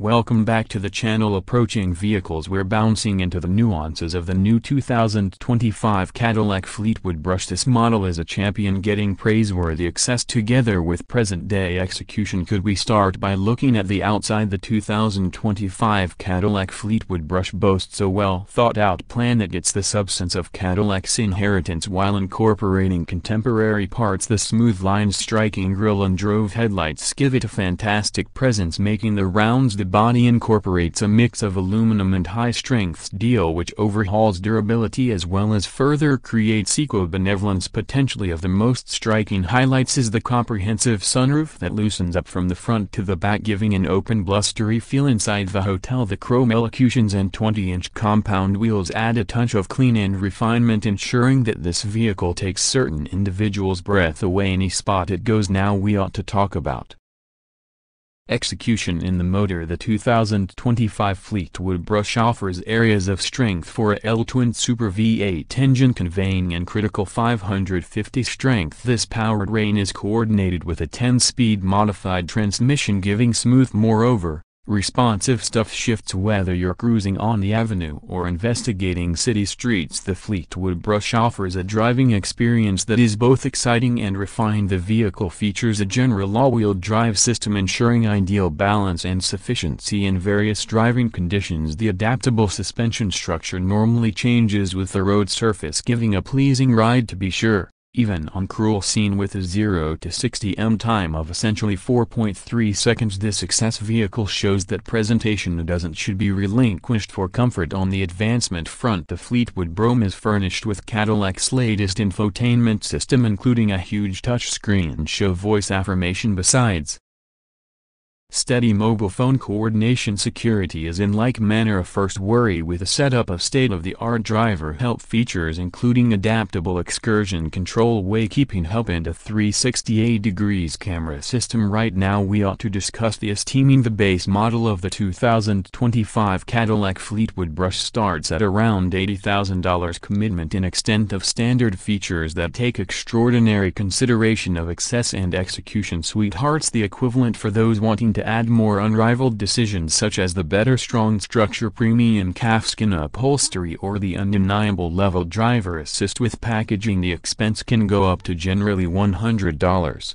Welcome back to the channel Approaching Vehicles. We're bouncing into the nuances of the new 2025 Cadillac Fleetwood Brougham. This model is a champion getting praiseworthy access together with present-day execution. Could we start by looking at the outside? The 2025 Cadillac Fleetwood Brougham boasts a well-thought-out plan that gets the substance of Cadillac's inheritance while incorporating contemporary parts. The smooth lines striking grille and drove headlights give it a fantastic presence making the rounds the body incorporates a mix of aluminum and high-strength steel which overhauls durability as well as further creates eco-benevolence. Potentially of the most striking highlights is the comprehensive sunroof that loosens up from the front to the back giving an open blustery feel inside the hotel. The chrome elocutions and 20-inch compound wheels add a touch of clean and refinement ensuring that this vehicle takes certain individuals breath away any spot it goes. Now we ought to talk about Execution in the motor The 2025 Fleetwood Brougham offers areas of strength for a L-twin Super V8 engine conveying an critical 550 strength. This powertrain is coordinated with a 10-speed modified transmission giving smooth moreover, Responsive stuff shifts whether you're cruising on the avenue or investigating city streets. The Fleetwood Brougham offers a driving experience that is both exciting and refined. The vehicle features a general all-wheel drive system ensuring ideal balance and sufficiency in various driving conditions. The adaptable suspension structure normally changes with the road surface giving a pleasing ride to be sure even on cruel scene with a 0 to 60 m time of essentially 4.3 seconds. This success vehicle shows that presentation doesn't should be relinquished for comfort on the advancement front. The Fleetwood Brougham is furnished with Cadillac's latest infotainment system including a huge touchscreen show voice affirmation besides Steady mobile phone coordination security is in like manner a first worry with a setup of state-of-the-art driver help features including adaptable excursion control waykeeping help and a 368 degrees camera system. Right now we ought to discuss the esteeming the base model of the 2025 Cadillac Fleetwood Brougham starts at around $80,000 commitment in extent of standard features that take extraordinary consideration of excess and execution. Sweethearts the equivalent for those wanting to add more unrivaled decisions such as the better strong structure premium calfskin upholstery or the undeniable level driver assist with packaging the expense can go up to generally $100.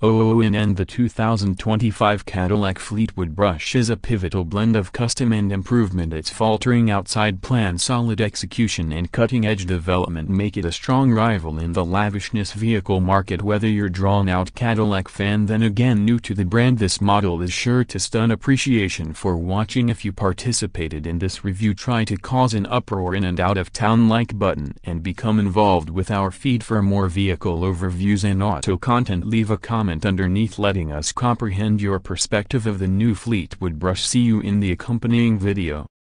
OON the 2025 Cadillac Fleetwood Brougham is a pivotal blend of custom and improvement. Its faltering outside plan solid execution and cutting-edge development make it a strong rival in the lavishness vehicle market. Whether you're drawn-out Cadillac fan then again new to the brand this model is sure to stun appreciation for watching. If you participated in this review try to cause an uproar in and out of town. Like button and become involved with our feed for more vehicle overviews and auto content. Leave a comment comment underneath letting us comprehend your perspective of the new Fleetwood Brougham see you in the accompanying video.